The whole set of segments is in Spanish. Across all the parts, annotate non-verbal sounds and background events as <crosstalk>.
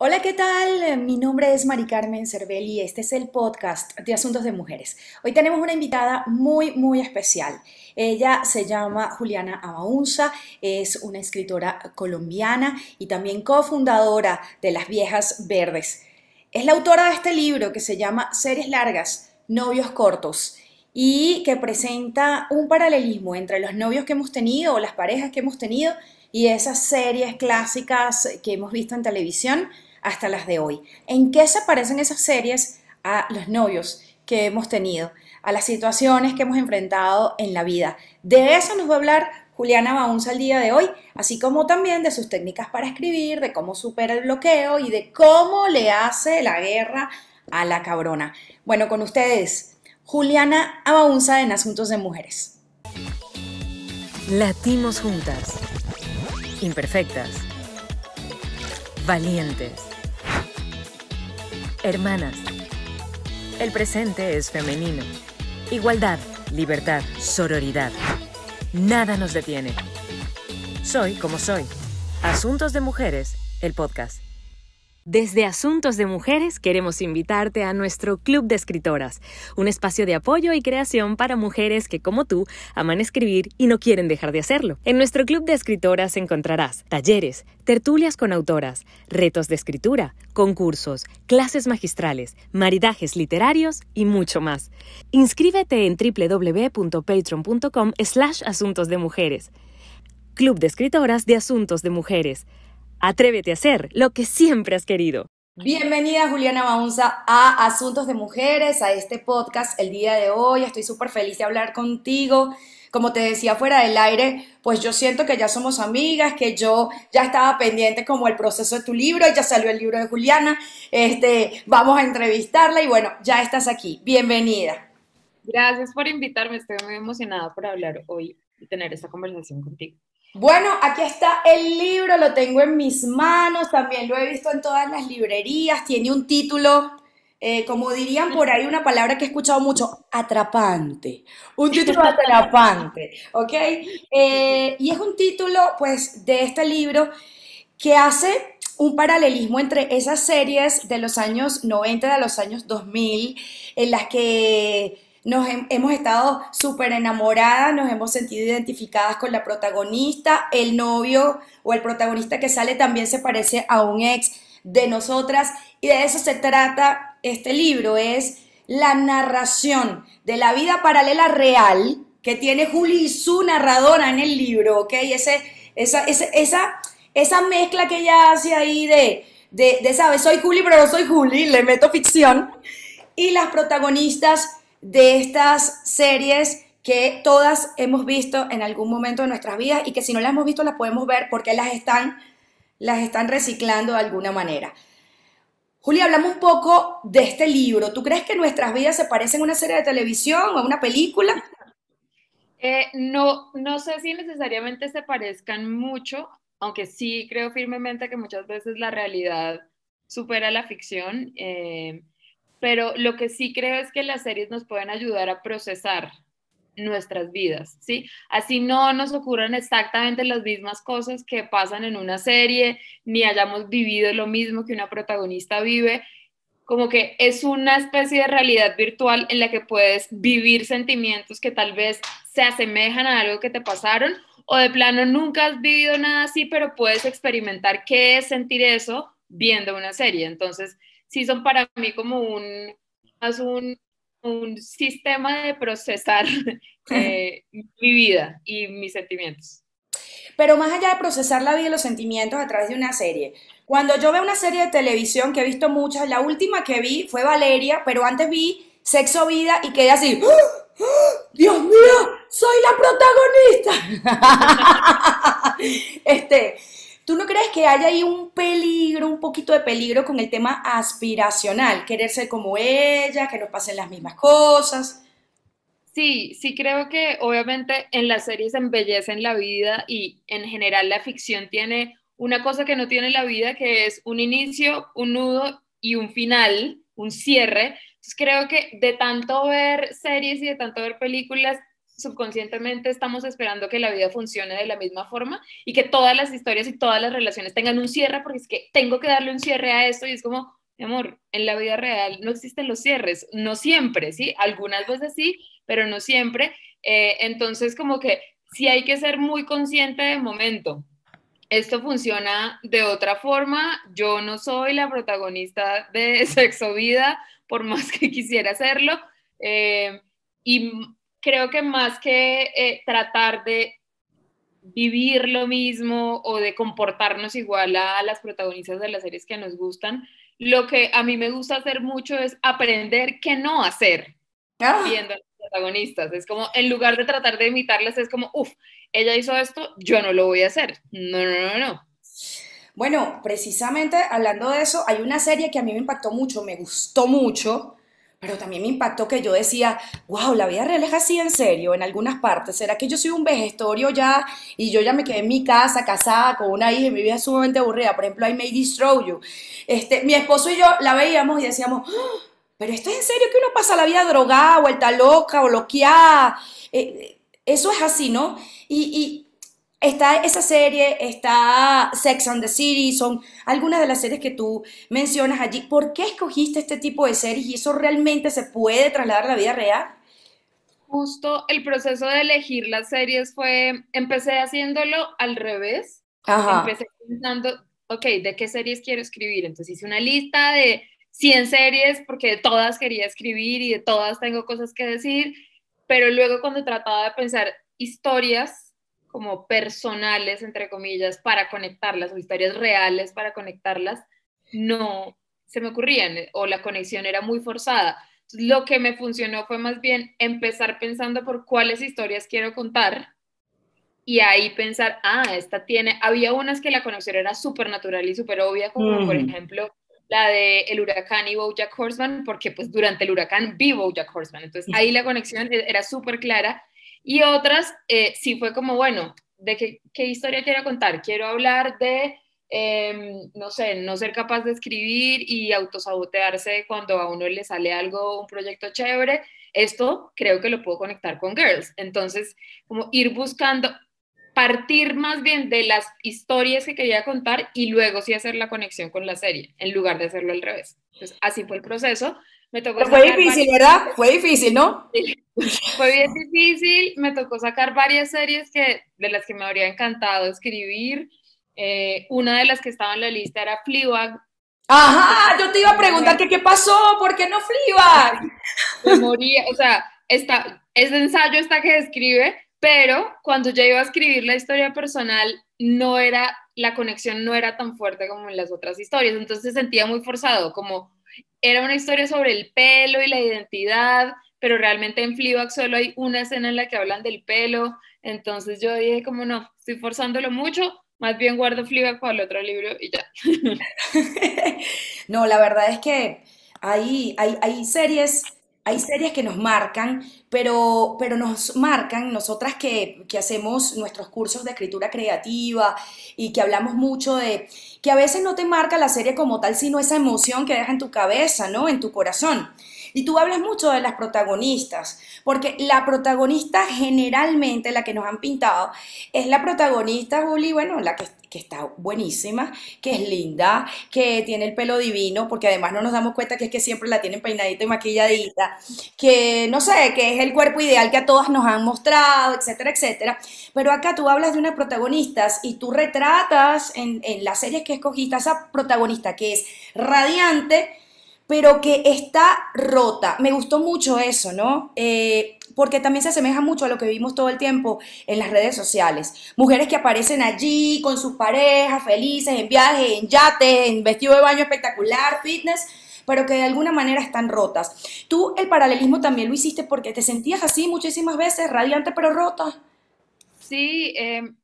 Hola, ¿qué tal? Mi nombre es Mari Carmen Cervelli y este es el podcast de Asuntos de Mujeres. Hoy tenemos una invitada muy, muy especial. Ella se llama Juliana Abaunza, es una escritora colombiana y también cofundadora de Las Viejas Verdes. Es la autora de este libro que se llama Series Largas, Novios Cortos y que presenta un paralelismo entre los novios que hemos tenido o las parejas que hemos tenido y esas series clásicas que hemos visto en televisión hasta las de hoy. ¿En qué se parecen esas series a los novios que hemos tenido, a las situaciones que hemos enfrentado en la vida? De eso nos va a hablar Juliana Baunza el día de hoy, así como también de sus técnicas para escribir, de cómo supera el bloqueo y de cómo le hace la guerra a la cabrona. Bueno, con ustedes, Juliana Abaunza en Asuntos de Mujeres. Latimos juntas, imperfectas, valientes Hermanas. El presente es femenino. Igualdad, libertad, sororidad. Nada nos detiene. Soy como soy. Asuntos de Mujeres, el podcast. Desde Asuntos de Mujeres queremos invitarte a nuestro Club de Escritoras, un espacio de apoyo y creación para mujeres que, como tú, aman escribir y no quieren dejar de hacerlo. En nuestro Club de Escritoras encontrarás talleres, tertulias con autoras, retos de escritura, concursos, clases magistrales, maridajes literarios y mucho más. Inscríbete en www.patreon.com slash asuntos de mujeres. Club de Escritoras de Asuntos de Mujeres Atrévete a hacer lo que siempre has querido. Bienvenida Juliana Baunza a Asuntos de Mujeres, a este podcast el día de hoy. Estoy súper feliz de hablar contigo. Como te decía fuera del aire, pues yo siento que ya somos amigas, que yo ya estaba pendiente como el proceso de tu libro, ya salió el libro de Juliana, este, vamos a entrevistarla y bueno, ya estás aquí. Bienvenida. Gracias por invitarme, estoy muy emocionada por hablar hoy y tener esta conversación contigo. Bueno, aquí está el libro, lo tengo en mis manos, también lo he visto en todas las librerías, tiene un título, eh, como dirían por ahí una palabra que he escuchado mucho, atrapante, un título atrapante, ¿ok? Eh, y es un título, pues, de este libro que hace un paralelismo entre esas series de los años 90, de los años 2000, en las que nos hemos estado súper enamoradas, nos hemos sentido identificadas con la protagonista, el novio o el protagonista que sale también se parece a un ex de nosotras y de eso se trata este libro, es la narración de la vida paralela real que tiene Juli su narradora en el libro, ¿ok? Ese, esa, esa, esa, mezcla que ella hace ahí de, de, de, ¿sabes? Soy Juli, pero no soy Juli, le meto ficción. Y las protagonistas de estas series que todas hemos visto en algún momento de nuestras vidas y que si no las hemos visto las podemos ver porque las están, las están reciclando de alguna manera. Julia, hablamos un poco de este libro. ¿Tú crees que nuestras vidas se parecen a una serie de televisión o a una película? Eh, no, no sé si necesariamente se parezcan mucho, aunque sí creo firmemente que muchas veces la realidad supera la ficción. Eh, pero lo que sí creo es que las series nos pueden ayudar a procesar nuestras vidas, ¿sí? Así no nos ocurran exactamente las mismas cosas que pasan en una serie, ni hayamos vivido lo mismo que una protagonista vive, como que es una especie de realidad virtual en la que puedes vivir sentimientos que tal vez se asemejan a algo que te pasaron o de plano nunca has vivido nada así, pero puedes experimentar qué es sentir eso viendo una serie. Entonces, sí son para mí como un, un, un sistema de procesar <laughs> eh, mi vida y mis sentimientos. Pero más allá de procesar la vida y los sentimientos a través de una serie, cuando yo veo una serie de televisión que he visto muchas, la última que vi fue Valeria, pero antes vi Sexo Vida y quedé así, ¡Ah! ¡Ah! Dios mío, soy la protagonista. <laughs> este, ¿Tú no crees que haya ahí un peligro, un poquito de peligro con el tema aspiracional? Querer ser como ella, que nos pasen las mismas cosas. Sí, sí creo que obviamente en las series embellecen la vida y en general la ficción tiene una cosa que no tiene la vida, que es un inicio, un nudo y un final, un cierre. Entonces creo que de tanto ver series y de tanto ver películas, subconscientemente estamos esperando que la vida funcione de la misma forma y que todas las historias y todas las relaciones tengan un cierre, porque es que tengo que darle un cierre a esto y es como, mi amor, en la vida real no existen los cierres, no siempre, ¿sí? Algunas veces sí, pero no siempre. Eh, entonces, como que sí hay que ser muy consciente de momento. Esto funciona de otra forma. Yo no soy la protagonista de <laughs> Sexo Vida, por más que quisiera hacerlo. Eh, y creo que más que eh, tratar de vivir lo mismo o de comportarnos igual a las protagonistas de las series que nos gustan, lo que a mí me gusta hacer mucho es aprender qué no hacer ah. viendo a los protagonistas. Es como, en lugar de tratar de imitarlas, es como, uff, ella hizo esto, yo no lo voy a hacer. No, no, no, no. Bueno, precisamente hablando de eso, hay una serie que a mí me impactó mucho, me gustó mucho, pero también me impactó que yo decía, wow, la vida real es así en serio en algunas partes. ¿Será que yo soy un vejestorio ya y yo ya me quedé en mi casa casada con una hija y mi vida es sumamente aburrida? Por ejemplo, I May Destroy You. Este, mi esposo y yo la veíamos y decíamos, ¡Ah! pero esto es en serio que uno pasa la vida drogada, vuelta loca o loqueada. Eh, eso es así, ¿no? y Está esa serie, está Sex and the City, son algunas de las series que tú mencionas allí. ¿Por qué escogiste este tipo de series y eso realmente se puede trasladar a la vida real? Justo el proceso de elegir las series fue, empecé haciéndolo al revés. Ajá. Empecé pensando, ok, ¿de qué series quiero escribir? Entonces hice una lista de 100 series porque de todas quería escribir y de todas tengo cosas que decir, pero luego cuando trataba de pensar historias como personales, entre comillas, para conectarlas o historias reales para conectarlas, no se me ocurrían o la conexión era muy forzada. lo que me funcionó fue más bien empezar pensando por cuáles historias quiero contar y ahí pensar, ah, esta tiene, había unas que la conexión era súper natural y súper obvia, como por ejemplo la de el huracán y Bojack Horseman, porque pues durante el huracán vi Bojack Horseman, entonces ahí la conexión e-, era súper clara y otras, eh, sí fue como, bueno, ¿de qué, qué, historia quiero contar? Quiero hablar de, em, no sé, no ser capaz de escribir y autosabotearse cuando a uno le sale algo, un proyecto chévere. Esto creo que lo puedo conectar con Girls. Entonces, como ir buscando, partir más bien de las historias que quería contar y luego sí hacer la conexión con la serie, en lugar de hacerlo al revés. Entonces, así fue el proceso. Me tocó fue difícil, ¿verdad? Fue difícil, ¿no? Fue bien difícil, me tocó sacar varias series que, de las que me habría encantado escribir. Eh, una de las que estaba en la lista era Fleabag. Ajá, yo te iba a preguntar que qué pasó, ¿por qué no Fleabag? Me moría, o sea, esta, ese ensayo está que describe, pero cuando ya iba a escribir la historia personal, no era, la conexión no era tan fuerte como en las otras historias, entonces se sentía muy forzado, como era una historia sobre el pelo y la identidad, pero realmente en Fleabag solo hay una escena en la que hablan del pelo, entonces yo dije como no, estoy forzándolo mucho, más bien guardo Fleabag para el otro libro y ya. <laughs> no, la verdad es que hay, hay, hay series hay series que nos marcan, pero, pero nos marcan nosotras que, que, hacemos nuestros cursos de escritura creativa y que hablamos mucho de que a veces no te marca la serie como tal, sino esa emoción que deja en tu cabeza, ¿no? En tu corazón. Y tú hablas mucho de las protagonistas, porque la protagonista generalmente, la que nos han pintado, es la protagonista, Juli, bueno, la que, que está buenísima, que es linda, que tiene el pelo divino, porque además no nos damos cuenta que es que siempre la tienen peinadita y maquilladita, que no sé, que es el cuerpo ideal que a todas nos han mostrado, etcétera, etcétera. Pero acá tú hablas de unas protagonistas y tú retratas en, en las series que escogiste a esa protagonista que es radiante, pero que está rota. Me gustó mucho eso, ¿no? Eh, porque también se asemeja mucho a lo que vimos todo el tiempo en las redes sociales. Mujeres que aparecen allí con sus parejas, felices, en viaje, en yate, en vestido de baño espectacular, fitness, pero que de alguna manera están rotas. Tú el paralelismo también lo hiciste porque te sentías así muchísimas veces, radiante pero rota. Sí, em,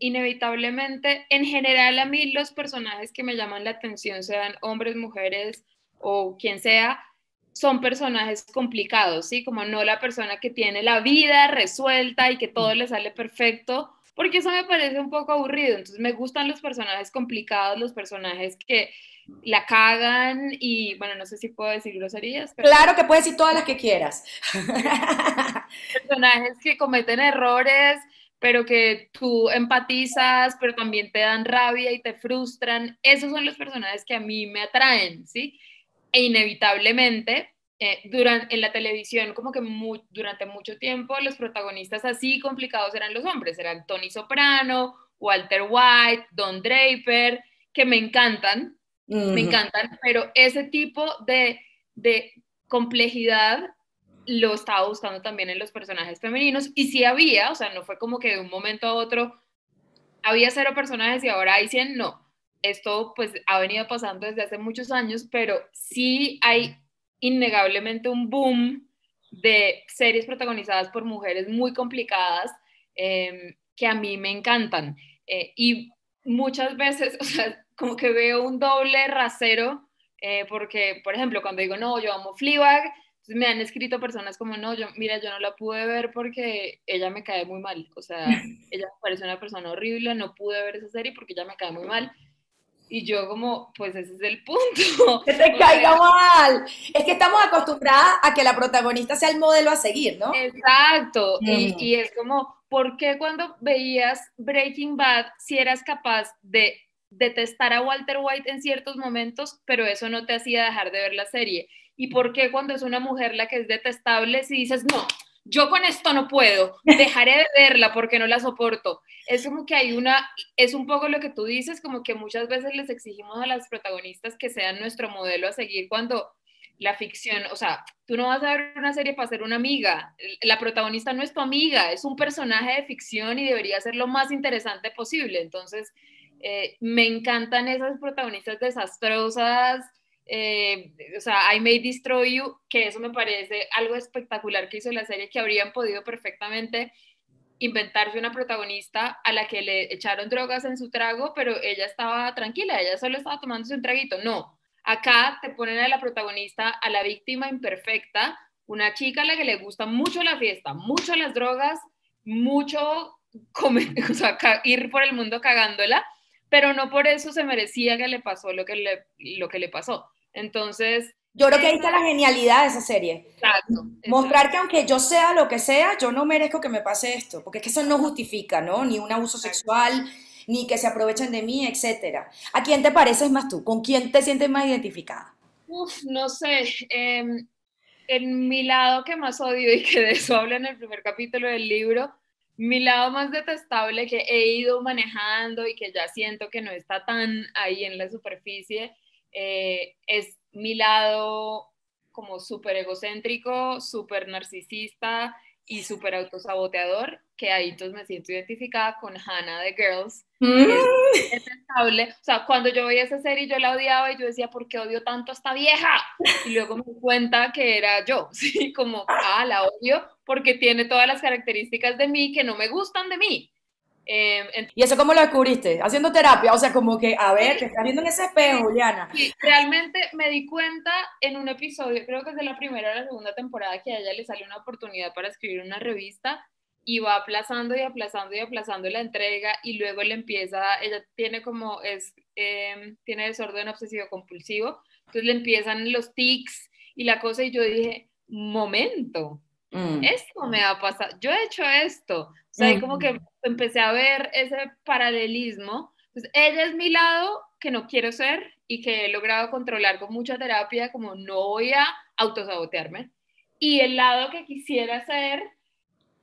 inevitablemente, en general a mí los personajes que me llaman la atención, sean hombres, mujeres, o quien sea, son personajes complicados, ¿sí? Como no la persona que tiene la vida resuelta y que todo le sale perfecto, porque eso me parece un poco aburrido. Entonces me gustan los personajes complicados, los personajes que, la cagan y, bueno, no sé si puedo decir groserías. Pero claro que puedes decir todas las que quieras. <laughs> Personajes que cometen errores, pero que tú empatizas, pero también te dan rabia y te frustran. Esos son los personajes que a mí me atraen, ¿sí? E inevitablemente, eh, durante, en la televisión, como que durante mucho tiempo, los protagonistas así complicados eran los hombres, eran Tony Soprano, Walter White, Don Draper, que me encantan, me encantan, pero ese tipo de, de complejidad lo estaba buscando también en los personajes femeninos y sí había, o sea, no fue como que de un momento a otro había cero personajes y ahora hay 100, no. Esto pues ha venido pasando desde hace muchos años, pero sí hay innegablemente un boom de series protagonizadas por mujeres muy complicadas em, que a mí me encantan. Eh, y muchas veces, <laughs> o sea, como que veo un doble rasero, eh, porque, por ejemplo, cuando digo, no, yo amo Fleabag, me han escrito personas como, no, yo, mira, yo no la pude ver porque ella me cae muy mal. O sea, <laughs> ella me parece una persona horrible, no pude ver esa serie porque ella me cae muy mal. Y yo como, pues ese es el punto. <laughs> Que te caiga mal. Es que estamos acostumbradas a que la protagonista sea el modelo a seguir, ¿no? Exacto. Y, y, es como, ¿por qué cuando veías Breaking Bad si eras capaz de detestar a Walter White en ciertos momentos, pero eso no te hacía dejar de ver la serie? ¿Y por qué cuando es una mujer la que es detestable si dices, no, yo con esto no puedo, dejaré de verla porque no la soporto? Es como que hay una, es un poco lo que tú dices, como que muchas veces les exigimos a las protagonistas que sean nuestro modelo a seguir cuando la ficción, o sea, tú no vas a ver una serie para ser una amiga, la protagonista no es tu amiga, es un personaje de ficción y debería ser lo más interesante posible. Entonces, eh, me encantan esas protagonistas desastrosas, eh, o sea, I May Destroy You, que eso me parece algo espectacular que hizo la serie, que habrían podido perfectamente inventarse una protagonista a la que le echaron drogas en su trago, pero ella estaba tranquila, ella solo estaba tomándose un traguito. No, acá te ponen a la protagonista, a la víctima imperfecta, una chica a la que le gusta mucho la fiesta, mucho las drogas, mucho <laughs> o sea, ir por el mundo cagándola, pero no por eso se merecía que le pasó lo que le, lo que le pasó. Entonces... Yo creo que ahí está la genialidad de esa serie. Exacto. Mostrar que aunque yo sea lo que sea, yo no merezco que me pase esto, porque es que eso no justifica, ¿no? Ni un abuso sexual, ni que se aprovechen de mí, etcétera. ¿A quién te pareces más tú? ¿Con quién te sientes más identificada? Uf, no sé. Em, en mi lado que más odio y que de eso habla en el primer capítulo del libro, mi lado más detestable que he ido manejando y que ya siento que no está tan ahí en la superficie eh, es mi lado como súper egocéntrico, súper narcisista y súper autosaboteador, que ahí entonces me siento identificada con Hannah de Girls. Mm. Es O sea, cuando yo veía esa serie yo la odiaba y yo decía, ¿por qué odio tanto a esta vieja? Y luego me di cuenta que era yo, <laughs> ¿sí? Como, ah, la odio porque tiene todas las características de mí que no me gustan de mí. Em, ¿Y eso cómo lo descubriste? Haciendo terapia, o sea, como que, a ver, te estás viendo en ese espejo, Juliana. Sí, realmente me di cuenta en un episodio, creo que es de la primera o la segunda temporada, que a ella le sale una oportunidad para escribir una revista y va aplazando y aplazando y aplazando la entrega y luego le empieza, ella tiene como, es, eh, tiene desorden obsesivo compulsivo, entonces le empiezan los tics y la cosa y yo dije, momento, mm. esto me va a pasar, yo he hecho esto, o sea, como que empecé a ver ese paralelismo. Entonces, ella es mi lado que no quiero ser y que he logrado controlar con mucha terapia, como no voy a autosabotearme. Y el lado que quisiera ser,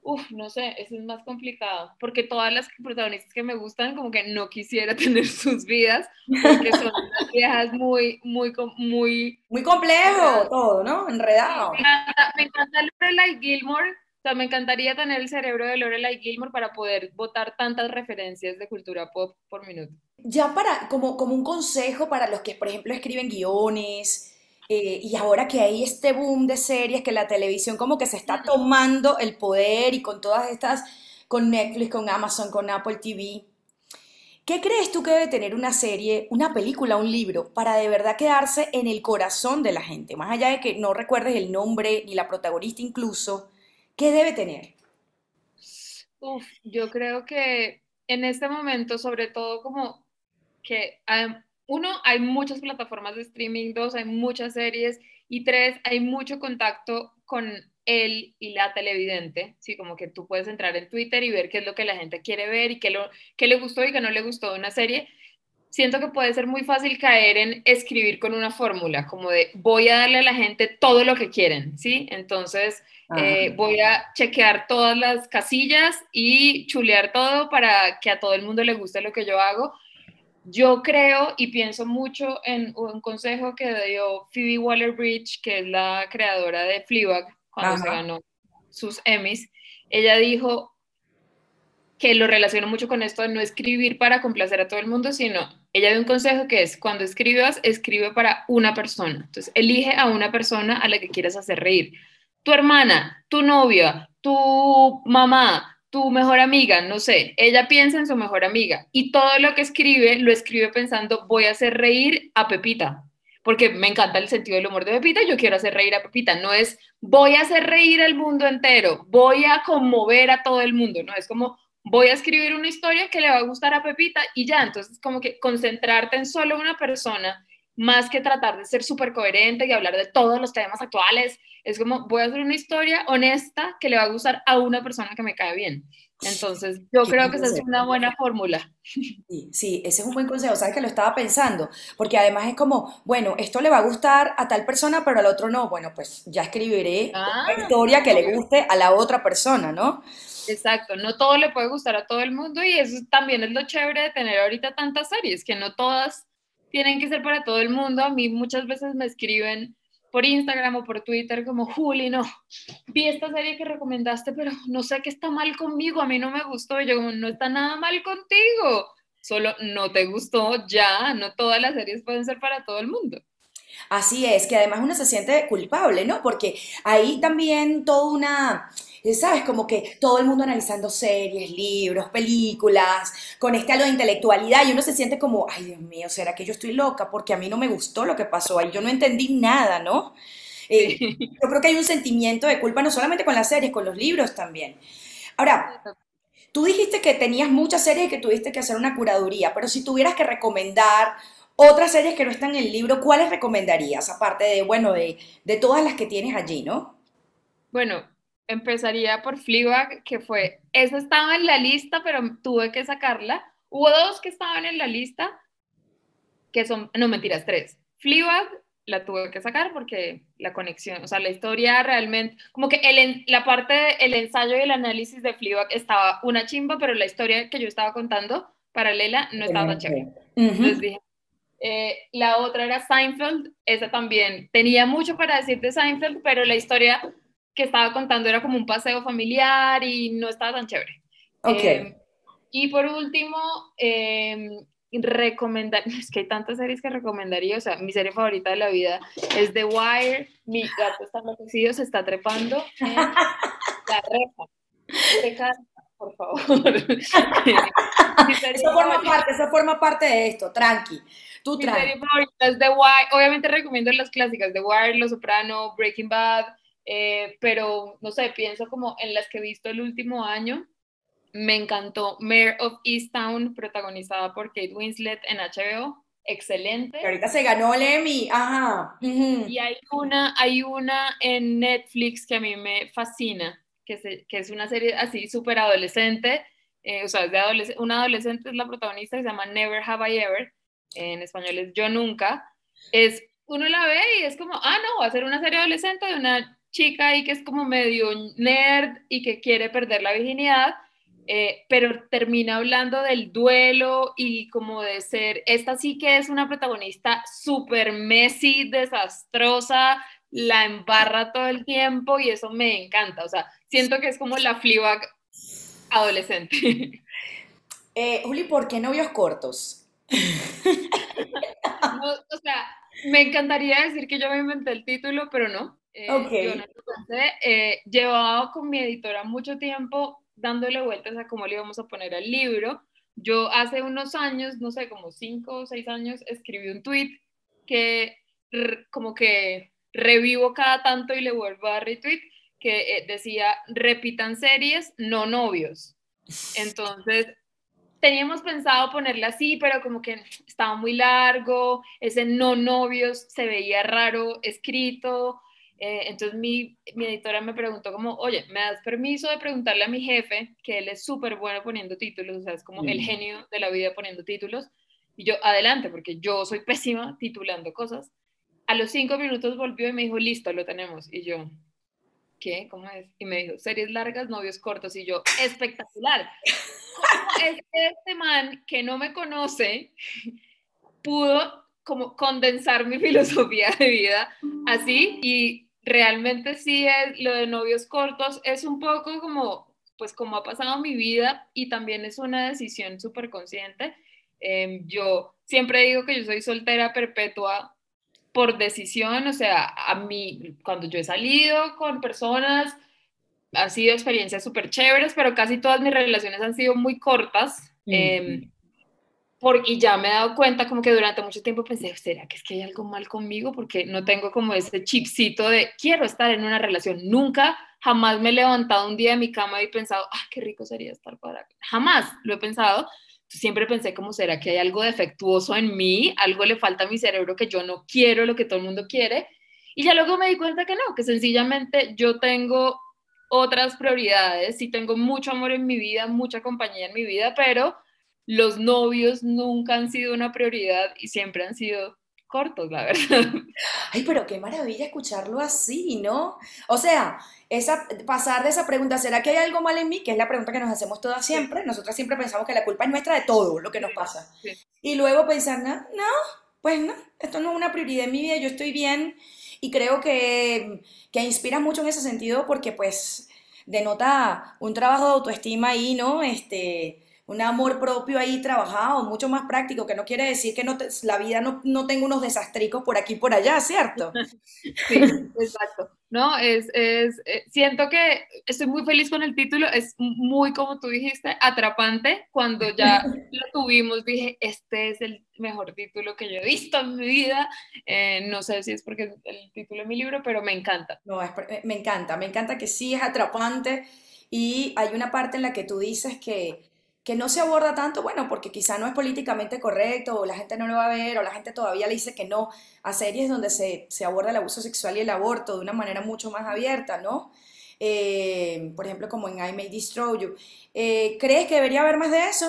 uff, no sé, eso es más complicado, porque todas las protagonistas que me gustan, como que no quisiera <laughs> tener sus vidas, porque son unas viejas muy, muy, muy... Muy complejo todo, ¿no? Enredado. Me encanta, me encanta Lorelai Gilmore, o sea, me encantaría tener el cerebro de Lorelai Gilmore para poder votar tantas referencias de cultura pop por minuto. Ya para, como, como un consejo para los que, por ejemplo, escriben guiones, eh, y ahora que hay este boom de series, que la televisión como que se está tomando el poder y con todas estas, con Netflix, con Amazon, con Apple TV, ¿qué crees tú que debe tener una serie, una película, un libro, para de verdad quedarse en el corazón de la gente? Más allá de que no recuerdes el nombre ni la protagonista incluso, ¿Qué debe tener? Uf, yo creo que en este momento, sobre todo como que uno, hay muchas plataformas de streaming, dos, hay muchas series y tres, hay mucho contacto con él y la televidente, sí, como que tú puedes entrar en Twitter y ver qué es lo que la gente quiere ver y qué, lo, qué le gustó y qué no le gustó de una serie. Siento que puede ser muy fácil caer en escribir con una fórmula, como de voy a darle a la gente todo lo que quieren, ¿sí? Entonces eh, voy a chequear todas las casillas y chulear todo para que a todo el mundo le guste lo que yo hago yo creo y pienso mucho en un consejo que dio Phoebe Waller-Bridge, que es la creadora de Fleabag, cuando se ganó sus Emmys. Ella dijo que lo relaciono mucho con esto de no escribir para complacer a todo el mundo, sino ella dio un consejo que es, cuando escribas, escribe para una persona. Entonces, elige a una persona a la que quieras hacer reír. Tu hermana, tu novia, tu mamá, tu mejor amiga, no sé, ella piensa en su mejor amiga y todo lo que escribe lo escribe pensando voy a hacer reír a Pepita, porque me encanta el sentido del humor de Pepita, yo quiero hacer reír a Pepita, no es voy a hacer reír al mundo entero, voy a conmover a todo el mundo, no es como voy a escribir una historia que le va a gustar a Pepita y ya, entonces como que concentrarte en solo una persona más que tratar de ser súper coherente y hablar de todos los temas actuales. Es como, voy a hacer una historia honesta que le va a gustar a una persona que me cae bien. Entonces, yo creo que esa es una buena fórmula. Sí, sí, ese es un buen consejo, sabes que lo estaba pensando, porque además es como, bueno, esto le va a gustar a tal persona, pero al otro no. Bueno, pues ya escribiré una ah, historia que le guste a la otra persona, ¿no? Exacto, no todo le puede gustar a todo el mundo y eso también es lo chévere de tener ahorita tantas series, que no todas tienen que ser para todo el mundo. A mí muchas veces me escriben por Instagram o por Twitter como, Juli, no, vi esta serie que recomendaste, pero no sé qué está mal conmigo, a mí no me gustó. yo no está nada mal contigo, solo no te gustó, ya, no todas las series pueden ser para todo el mundo. Así es, que además uno se siente culpable, ¿no? Porque ahí también toda una ¿sabes? Como que todo el mundo analizando series, libros, películas, con este halo de intelectualidad y uno se siente como, ay Dios mío, ¿será que yo estoy loca? Porque a mí no me gustó lo que pasó ahí, yo no entendí nada, ¿no? Eh, yo creo que hay un sentimiento de culpa no solamente con las series, con los libros también. Ahora, tú dijiste que tenías muchas series y que tuviste que hacer una curaduría, pero si tuvieras que recomendar otras series que no están en el libro, ¿cuáles recomendarías? Aparte de, bueno, de, de todas las que tienes allí, ¿no? Bueno, empezaría por Fleabag, que fue, esa estaba en la lista, pero tuve que sacarla. Hubo dos que estaban en la lista, que son, no mentiras, tres. Fleabag la tuve que sacar porque la conexión, o sea, la historia realmente, como que el, la parte del ensayo y el análisis de Fleabag estaba una chimba, pero la historia que yo estaba contando paralela no estaba tan chévere. Entonces dije, eh, la otra era Seinfeld, esa también tenía mucho para decir de Seinfeld, pero la historia que estaba contando era como un paseo familiar y no estaba tan chévere. Ok. Eh, y por último, eh, recomendar, <laughs> es que hay tantas series que recomendaría, o sea, mi serie favorita de la vida es The Wire, mi gato está enloquecido, se está trepando en <laughs> la reja. por favor. <laughs> eso forma parte, eso forma parte de esto, tranqui. Tú mi serie favorita es The Wire, obviamente recomiendo las clásicas, The Wire, Los Soprano, Breaking Bad, eh, pero no sé, pienso como en las que he visto el último año. Me encantó Mayor of Easttown, protagonizada por Kate Winslet en HBO. Excelente. Que ahorita se ganó el Emmy, ajá. Y hay una, hay una en Netflix que a mí me fascina, que, que es una serie así súper adolescente. Eh, o sea, de adolescente, una adolescente es la protagonista, se llama Never Have I Ever. En español es Yo Nunca. Es, uno la ve y es como, ah, no, va a ser una serie adolescente de una chica ahí que es como medio nerd y que quiere perder la virginidad, eh, pero termina hablando del duelo y como de ser, esta sí que es una protagonista súper messy, desastrosa, la embarra todo el tiempo y eso me encanta, o sea, siento que es como la Fleabag adolescente. <laughs> Eh, Juli, ¿por qué novios cortos? o sea, me encantaría decir que yo me inventé el título, pero no. Eh, yo no eh, llevaba con mi editora mucho tiempo dándole vueltas a cómo le íbamos a poner al libro. Yo hace unos años, no sé, como cinco o seis años, escribí un tweet que como que revivo cada tanto y le vuelvo a retweet, que eh, decía, repitan series, no novios. Entonces, teníamos pensado ponerla así, pero como que estaba muy largo, ese no novios se veía raro escrito. Eh, entonces mi, mi, editora me preguntó como, oye, ¿me das permiso de preguntarle a mi jefe, que él es súper bueno poniendo títulos, o sea, es como el genio de la vida poniendo títulos? Y yo, adelante, porque yo soy pésima titulando cosas. A los cinco minutos volvió y me dijo, listo, lo tenemos. Y yo, ¿qué? ¿Cómo es? Y me dijo, series largas, novios cortos. Y yo, espectacular. es este man que no me conoce pudo como condensar mi <laughs> filosofía de vida así y realmente sí es lo de novios cortos es un poco como pues como ha pasado mi vida y también es una decisión súper consciente. Em, yo siempre digo que yo soy soltera perpetua por decisión, o sea, a mí cuando yo he salido con personas ha sido experiencias súper chéveres, pero casi todas mis relaciones han sido muy cortas. Eh, y ya me he dado cuenta como que durante mucho tiempo pensé, ¿será que es que hay algo mal conmigo? Porque no tengo como ese chipcito de quiero estar en una relación. Nunca, jamás me he levantado un día de mi cama y pensado, ah, qué rico sería estar para... Jamás lo he pensado. Siempre pensé como, ¿será que hay algo defectuoso en mí? Algo le falta a mi cerebro que yo no quiero, lo que todo el mundo quiere. Y ya luego me di cuenta que no, que sencillamente yo tengo otras prioridades, sí tengo mucho amor en mi vida, mucha compañía en mi vida, pero los novios nunca han sido una prioridad y siempre han sido cortos, la verdad. Ay, pero qué maravilla escucharlo así, ¿no? O sea, esa, pasar de esa pregunta, ¿será que hay algo mal en mí? Que es la pregunta que nos hacemos todas siempre. Nosotras siempre pensamos que la culpa es nuestra de todo lo que nos pasa. Y luego pensar, no, no, pues no, esto no es una prioridad en mi vida, yo estoy bien y creo que, que inspira mucho en ese sentido porque pues denota un trabajo de autoestima ahí, ¿no? Este, un amor propio ahí trabajado, mucho más práctico, que no quiere decir que no la vida no, no tenga unos desastricos por aquí y por allá, ¿cierto? <laughs> Sí, <laughs> exacto. No, es, es, eh, siento que estoy muy feliz con el título, es muy, como tú dijiste, atrapante. Cuando ya <laughs> lo tuvimos, dije, este es el mejor título que yo he visto en mi vida. Eh, no sé si es porque es el título de mi libro, pero me encanta. No, es, eh, me encanta, me encanta que sí es atrapante y hay una parte en la que tú dices que que no se aborda tanto, bueno, porque quizá no es políticamente correcto, o la gente no lo va a ver, o la gente todavía le dice que no a series donde se, aborda el abuso sexual y el aborto de una manera mucho más abierta, ¿no? Eh, por ejemplo, como en I May Destroy You. Eh, ¿Crees que debería haber más de eso?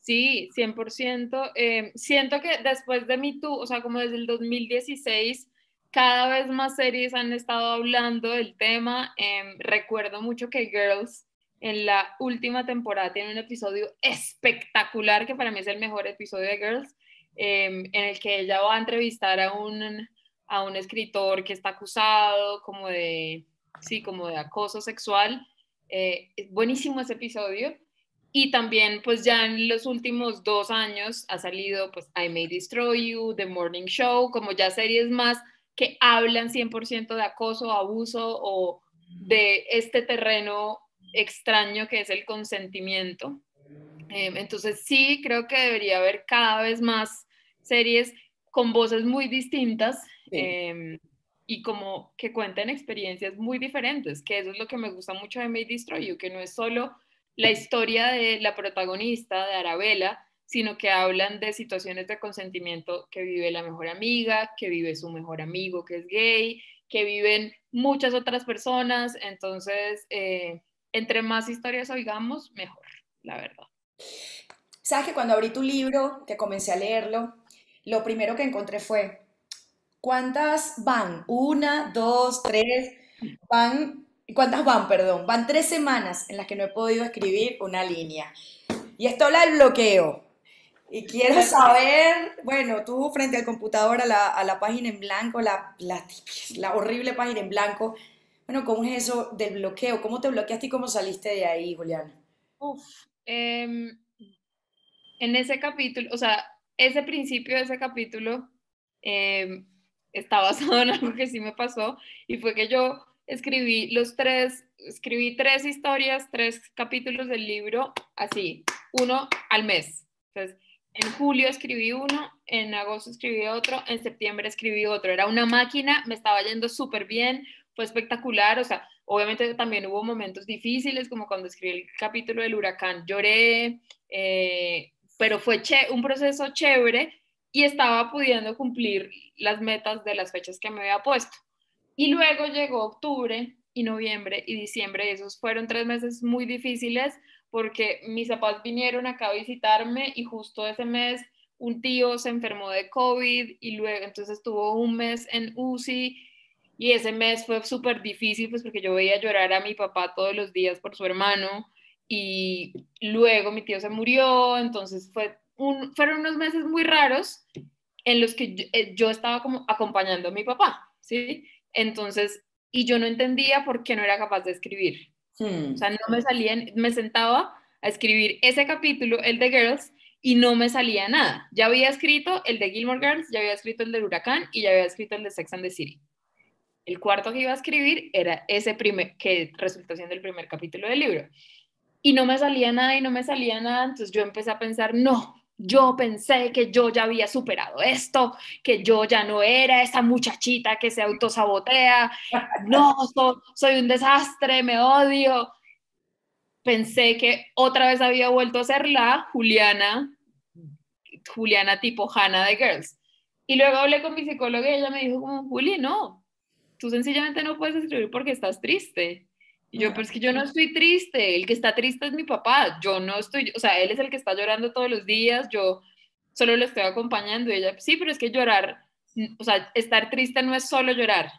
Sí, 100%. Eh, siento que después de Me Too, o sea, como desde el 2016, cada vez más series han estado hablando del tema. Em, recuerdo mucho que Girls en la última temporada tiene un episodio espectacular que para mí es el mejor episodio de Girls, em, en el que ella va a entrevistar a un, a un escritor que está acusado como de, sí, como de acoso sexual. Eh, es buenísimo ese episodio. Y también, pues ya en los últimos dos años ha salido, pues, I May Destroy You, The Morning Show, como ya series más que hablan 100% de acoso, abuso o de este terreno extraño que es el consentimiento. Em, entonces sí, creo que debería haber cada vez más series con voces muy distintas em, y como que cuenten experiencias muy diferentes, que eso es lo que me gusta mucho de May Destroy You, que no es solo la historia de la protagonista, de Arabella, sino que hablan de situaciones de consentimiento que vive la mejor amiga, que vive su mejor amigo que es gay, que viven muchas otras personas. Entonces, eh, entre más historias oigamos, mejor, la verdad. Sabes que cuando abrí tu libro, que comencé a leerlo, lo primero que encontré fue, ¿cuántas van? Una, dos, tres, van, ¿cuántas van, perdón? Van tres semanas en las que no he podido escribir una línea. Y esto habla del bloqueo. Y quiero saber, bueno, tú frente al computador a la, página en blanco, la, la horrible página en blanco, bueno, ¿cómo es eso del bloqueo? ¿Cómo te bloqueaste y cómo saliste de ahí, Juliana? Uf, em, en ese capítulo, o sea, ese principio de ese capítulo em, está basado en algo que sí me pasó y fue que yo escribí los tres, escribí tres historias, tres capítulos del libro, así, uno al mes. Entonces, en julio escribí uno, en agosto escribí otro, en septiembre escribí otro. Era una máquina, me estaba yendo súper bien, fue espectacular, o sea, obviamente también hubo momentos difíciles, como cuando escribí el capítulo del huracán, lloré, eh, pero fue un proceso chévere y estaba pudiendo cumplir las metas de las fechas que me había puesto. Y luego llegó octubre y noviembre y diciembre, y esos fueron tres meses muy difíciles porque mis papás vinieron acá a visitarme y justo ese mes un tío se enfermó de COVID y luego entonces estuvo un mes en UCI y ese mes fue súper difícil pues porque yo veía llorar a mi papá todos los días por su hermano y luego mi tío se murió, entonces fue un, fueron unos meses muy raros en los que eh, yo, estaba como acompañando a mi papá, ¿sí? Entonces, y yo no entendía por qué no era capaz de escribir. Hmm. O sea, no me salían, me sentaba a escribir ese capítulo, el de Girls, y no me salía nada. Ya había escrito el de Gilmore Girls, ya había escrito el de Huracán y ya había escrito el de Sex and the City. El cuarto que iba a escribir era ese primer, que resultó siendo el primer capítulo del libro. Y no me salía nada y no me salía nada, entonces yo empecé a pensar, no, yo pensé que yo ya había superado esto, que yo ya no era esa muchachita que se autosabotea, no, soy un desastre, me odio. Pensé que otra vez había vuelto a ser la Juliana, Juliana tipo Hannah de Girls. Y luego hablé con mi psicóloga y ella me dijo como, Juli, no, tú sencillamente no puedes escribir porque estás triste. Y yo, pues que yo no estoy triste, el que está triste es mi papá, yo no estoy, o sea, él es el que está llorando todos los días, yo solo lo estoy acompañando y ella, sí, pero es que llorar, o sea, estar triste no es solo llorar.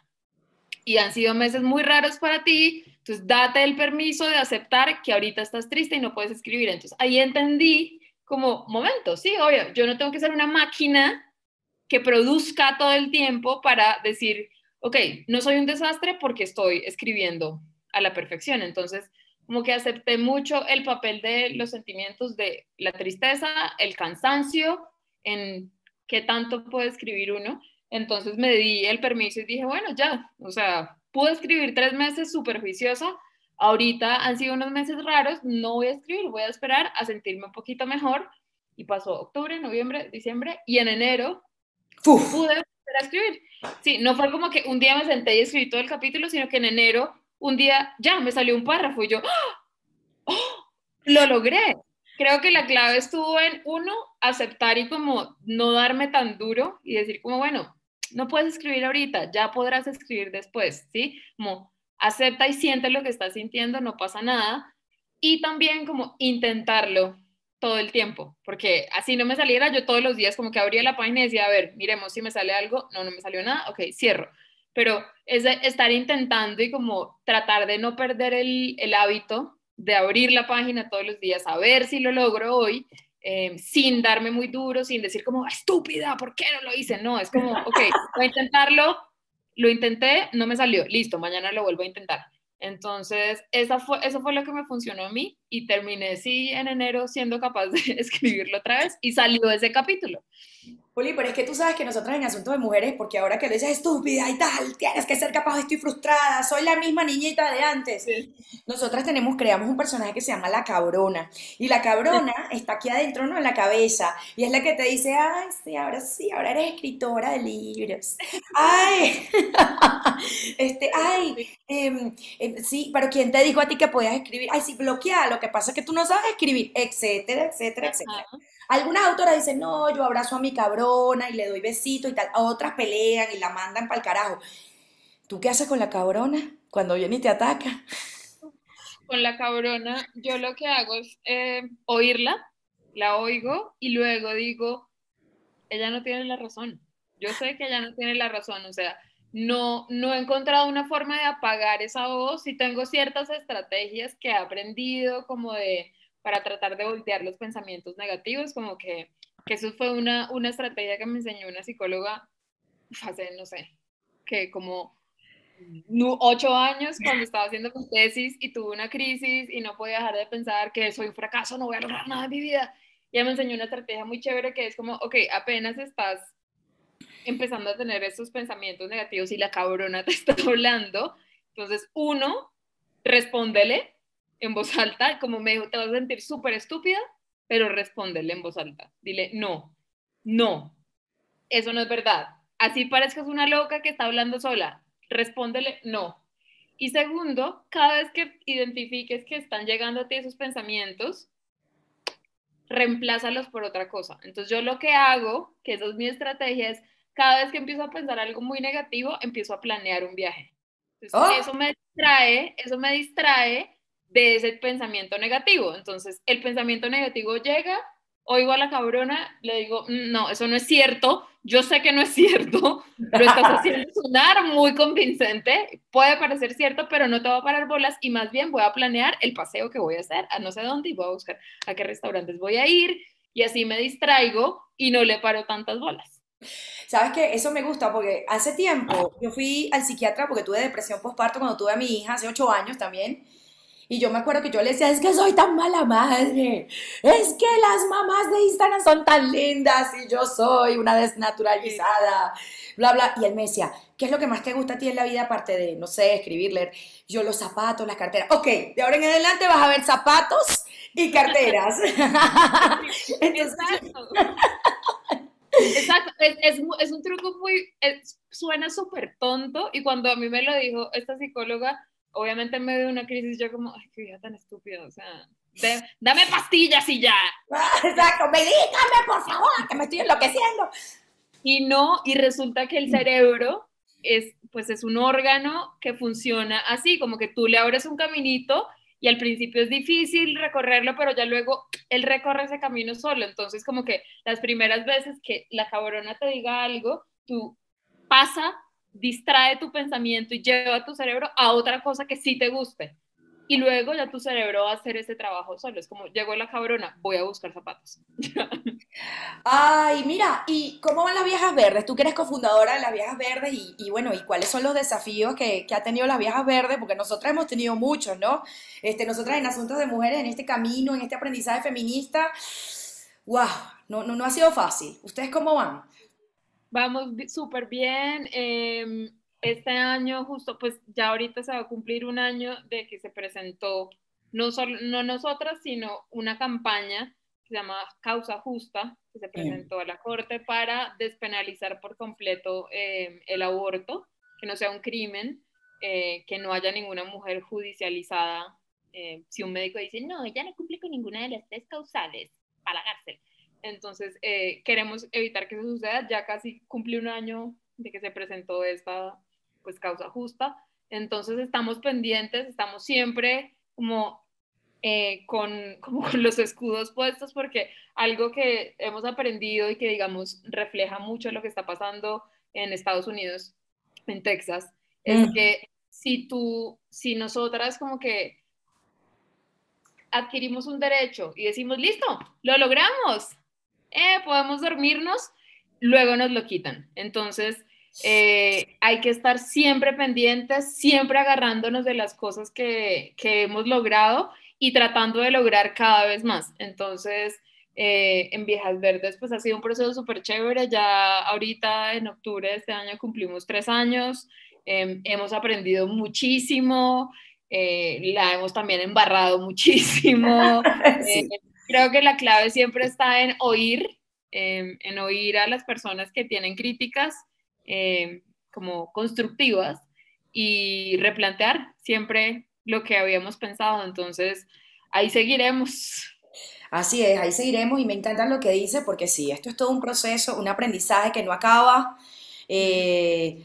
Y han sido meses muy raros para ti, entonces date el permiso de aceptar que ahorita estás triste y no puedes escribir. Entonces ahí entendí como, momento, sí, obvio, yo no tengo que ser una máquina que produzca todo el tiempo para decir, ok, no soy un desastre porque estoy escribiendo a la perfección. Entonces, como que acepté mucho el papel de los sentimientos de la tristeza, el cansancio, en qué tanto puede escribir uno. Entonces me di el permiso y dije, bueno, ya, o sea, pude escribir tres meses súper juiciosa. Ahorita han sido unos meses raros, no voy a escribir, voy a esperar a sentirme un poquito mejor. Y pasó octubre, noviembre, diciembre y en enero pude a escribir. Sí, no fue como que un día me senté y escribí todo el capítulo, sino que en enero un día ya me salió un párrafo y yo, ¡Oh! lo logré. Creo que la clave estuvo en, uno, aceptar y como no darme tan duro y decir como, bueno, no puedes escribir ahorita, ya podrás escribir después, ¿sí? Como acepta y siente lo que estás sintiendo, no pasa nada. Y también como intentarlo todo el tiempo, porque así no me saliera, yo todos los días como que abría la página y decía, a ver, miremos si me sale algo, no, no me salió nada, ok, cierro pero es estar intentando y como tratar de no perder el, el, hábito de abrir la página todos los días, a ver si lo logro hoy, eh, sin darme muy duro, sin decir como, estúpida, ¿por qué no lo hice? No, es como, ok, <laughs> voy a intentarlo, lo intenté, no me salió, listo, mañana lo vuelvo a intentar. Entonces, esa fue, eso fue lo que me funcionó a mí y terminé, sí, en enero siendo capaz de <laughs> escribirlo otra vez y salió ese capítulo. Juli, pero es que tú sabes que nosotras en Asuntos de Mujeres, porque ahora que le dices estúpida y tal, tienes que ser capaz, estoy frustrada, soy la misma niñita de antes. Nosotras tenemos, creamos un personaje que se llama la cabrona. Y la cabrona está aquí adentro, no en la cabeza. Y es la que te dice, ay, sí, ahora sí, ahora eres escritora de libros. Ay, <laughs> este, ay, em, em, sí, pero ¿quién te dijo a ti que podías escribir? Ay, sí, bloquea, lo que pasa es que tú no sabes escribir, etcétera, etcétera, etcétera. Algunas autoras dicen, no, yo abrazo a mi cabrona y le doy besito y tal. Otras pelean y la mandan para el carajo. ¿Tú qué haces con la cabrona cuando viene y te ataca? Con la cabrona, yo lo que hago es eh, oírla, la oigo y luego digo, ella no tiene la razón. Yo sé que ella no tiene la razón, o sea, no, no he encontrado una forma de apagar esa voz y tengo ciertas estrategias que he aprendido como de para tratar de voltear los pensamientos negativos, como que, que eso fue una, una estrategia que me enseñó una psicóloga hace, no sé, que como ocho años cuando estaba haciendo mi tesis y tuve una crisis y no podía dejar de pensar que soy un fracaso, no voy a lograr nada en mi vida. Ella me enseñó una estrategia muy chévere que es como, ok, apenas estás empezando a tener esos pensamientos negativos y la cabrona te <laughs> está hablando, entonces uno, respóndele en voz alta, como me dijo, te vas a sentir súper estúpida, pero respóndele en voz alta. Dile, no, no, eso no es verdad. Así parezcas una loca que está hablando sola. Respóndele, no. Y segundo, cada vez que identifiques que están llegando a ti esos pensamientos, reemplázalos por otra cosa. Entonces yo lo que hago, que esa es mi estrategia, es cada vez que empiezo a pensar algo muy negativo, empiezo a planear un viaje. Entonces, oh. Eso me distrae, eso me distrae de ese pensamiento negativo. Entonces, el pensamiento negativo llega, oigo a la cabrona, le digo, mm, no, eso no es cierto, yo sé que no es <laughs> cierto, lo estás <laughs> haciendo sonar muy convincente, puede parecer cierto, pero no te va a parar bolas y más bien voy a planear el paseo que voy a hacer a no sé dónde y voy a buscar a qué restaurantes voy a ir y así me distraigo y no le paro tantas bolas. Sabes que eso me gusta porque hace tiempo yo fui al psiquiatra porque tuve depresión postparto cuando tuve a mi hija, hace ocho años también. Y yo me acuerdo que yo le decía, es que soy tan mala madre, es que las mamás de Instagram son tan lindas y yo soy una desnaturalizada, bla, bla. Y él me decía, ¿qué es lo que más te gusta a ti en la vida aparte de, no sé, escribir, leer? Yo los zapatos, las carteras. Ok, de ahora en adelante vas a ver zapatos y carteras. <laughs> Exacto. <laughs> Exacto, es, es, es, un truco muy, suena súper tonto y cuando a mí me lo dijo esta psicóloga, obviamente en medio de una crisis yo como, ay, qué vida tan estúpida, o sea, dame pastillas y ya. <laughs> Exacto, medícame por favor, que me estoy enloqueciendo. Y no, y resulta que el cerebro es, pues es un órgano que funciona así, como que tú le abres un caminito y al principio es difícil recorrerlo, pero ya luego él recorre ese camino solo. Entonces, como que las primeras veces que la cabrona te diga algo, tú pasa distrae tu pensamiento y lleva tu cerebro a otra cosa que sí te guste. Y luego ya tu cerebro va a hacer ese trabajo solo. Es como, llegó la cabrona, voy a buscar zapatos. <laughs> Ay, mira, ¿y cómo van las Viejas Verdes? Tú que eres cofundadora de las Viejas Verdes y, bueno, ¿y cuáles son los desafíos que, ha tenido las Viejas Verdes? Porque nosotras hemos tenido muchos, ¿no? Este, nosotras en asuntos de mujeres, en este camino, en este aprendizaje feminista, wow, no, no, no ha sido fácil. ¿Ustedes cómo van? Vamos súper bien. Em, este año, justo, pues ya ahorita se va a cumplir un año de que se presentó, no, solo, no nosotras, sino una campaña se llama Causa Justa, que se presentó a la Corte para despenalizar por completo em, el aborto, que no sea un crimen, eh, que no haya ninguna mujer judicializada. Eh, si un médico dice, no, ella no cumple con ninguna de las tres causales, para la cárcel. Entonces, eh, queremos evitar que eso suceda. Ya casi cumple un año de que se presentó esta pues, causa justa. Entonces, estamos pendientes, estamos siempre como, eh, con, como con los escudos puestos, porque algo que hemos aprendido y que, digamos, refleja mucho lo que está pasando en Estados Unidos, en Texas, es mm. que si tú, si nosotras como que adquirimos un derecho y decimos, listo, lo logramos, eh, podemos dormirnos, luego nos lo quitan. Entonces, eh, hay que estar siempre pendientes, siempre agarrándonos de las cosas que, que hemos logrado y tratando de lograr cada vez más. Entonces, eh, en Viejas Verdes, pues ha sido un proceso súper chévere. Ya ahorita en octubre de este año cumplimos tres años. Em, hemos aprendido muchísimo. la hemos también embarrado <laughs> muchísimo. <laughs> creo que la clave siempre está en oír, em, en oír a las personas que tienen críticas em, como constructivas y replantear siempre lo que habíamos pensado. Entonces, ahí seguiremos. Así es, ahí seguiremos y me encanta lo que dice porque sí, esto es todo un proceso, un aprendizaje que no acaba. Eh,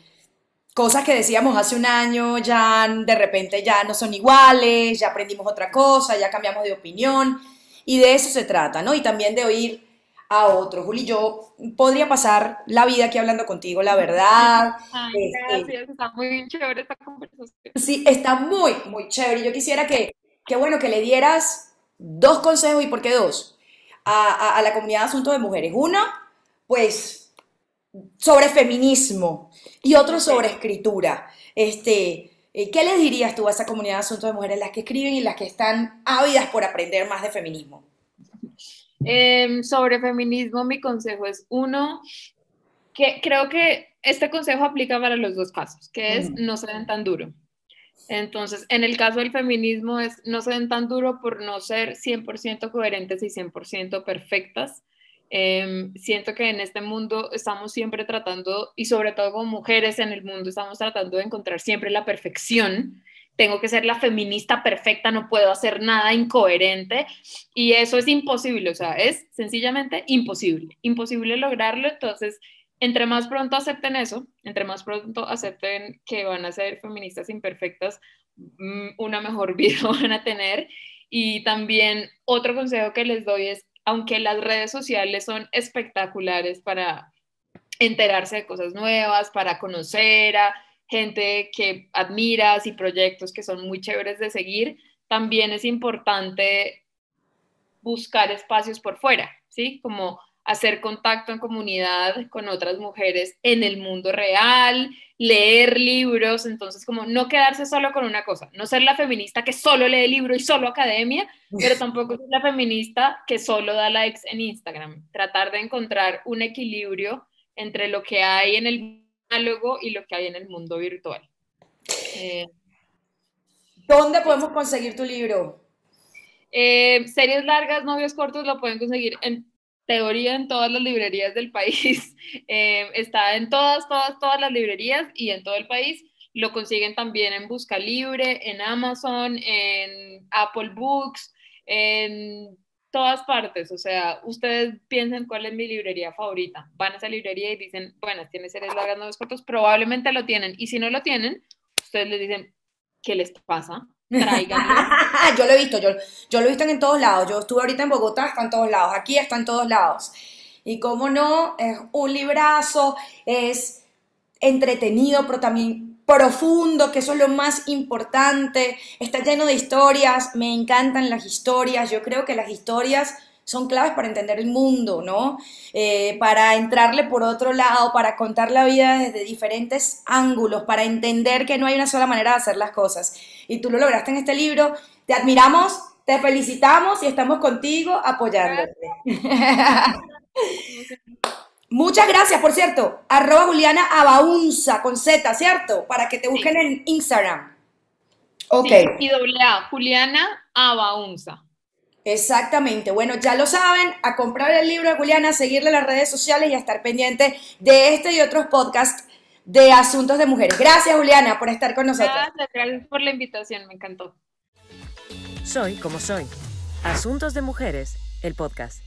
cosas que decíamos hace un año ya de repente ya no son iguales, ya aprendimos otra cosa, ya cambiamos de opinión y de eso se trata, ¿no? Y también de oír a otros. Juli, yo podría pasar la vida aquí hablando contigo, la verdad. Ay, este, gracias, está muy chévere esta conversación. Sí, está muy, muy chévere. Yo quisiera que, que bueno, que le dieras dos consejos, ¿y por qué dos? A, a, la comunidad de asuntos de mujeres. Una, pues, sobre feminismo y otro sobre escritura. Este, eh, ¿Qué les dirías tú a esa comunidad de asuntos de mujeres, las que escriben y las que están ávidas por aprender más de feminismo? Em, sobre feminismo, mi consejo es uno, que creo que este consejo aplica para los dos casos, que es no se den tan duro. Entonces, en el caso del feminismo es no se den tan duro por no ser 100% coherentes y 100% perfectas, Em, siento que en este mundo estamos siempre tratando, y sobre todo como mujeres en el mundo, estamos tratando de encontrar siempre la perfección tengo que ser la feminista perfecta, no puedo hacer nada incoherente. Y eso es imposible, o sea, es sencillamente imposible, imposible lograrlo, entonces, entre más pronto acepten eso, entre más pronto acepten que van a ser feministas imperfectas, mm, una mejor <laughs> vida van a tener. Y también otro consejo que les doy es, aunque las redes sociales son espectaculares para enterarse de cosas nuevas, para conocer a gente que admiras y proyectos que son muy chéveres de seguir, también es importante buscar espacios por fuera, ¿sí? Como hacer contacto en comunidad con otras mujeres en el mundo real, leer libros, entonces como no quedarse solo con una cosa, no ser la feminista que solo lee libro y solo academia, pero tampoco ser la feminista que solo da likes en Instagram, tratar de encontrar un equilibrio entre lo que hay en el análogo y lo que hay en el mundo virtual. Eh, ¿Dónde podemos conseguir tu libro? Eh, series largas, novios cortos, lo pueden conseguir en teoría en todas las librerías del país. <laughs> Eh, está en todas, todas, todas las librerías y en todo el país. Lo consiguen también en Busca Libre, en Amazon, en Apple Books, en todas partes. O sea, ustedes piensen cuál es mi librería favorita. Van a esa librería y dicen, bueno, tiene series largas, nuevos cortos, probablemente lo tienen. Y si no lo tienen, ustedes les dicen, ¿qué les pasa? <laughs> Yo lo he visto, yo, yo lo he visto en todos lados. Yo estuve ahorita en Bogotá, está en todos lados. Aquí está en todos lados. Y cómo no, es un librazo, es entretenido, pero también profundo, que eso es lo más importante, está lleno de historias, me encantan las historias, yo creo que las historias son claves para entender el mundo, ¿no? Eh, para entrarle por otro lado, para contar la vida desde diferentes ángulos, para entender que no hay una sola manera de hacer las cosas. Y tú lo lograste en este libro, te admiramos, te felicitamos y estamos contigo apoyándote. <laughs> Muchas gracias, por cierto. Arroba Juliana Abaunza con Z, ¿cierto? Para que te busquen en Instagram. Ok. y doble A, Juliana Abaunza. Exactamente. Bueno, ya lo saben, a comprar el libro de Juliana, a seguirle en las redes sociales y a estar pendiente de este y otros podcasts de asuntos de mujeres. Gracias, Juliana, por estar con nosotros. Gracias, gracias por la invitación, me encantó. Soy como soy. Asuntos de mujeres, el podcast.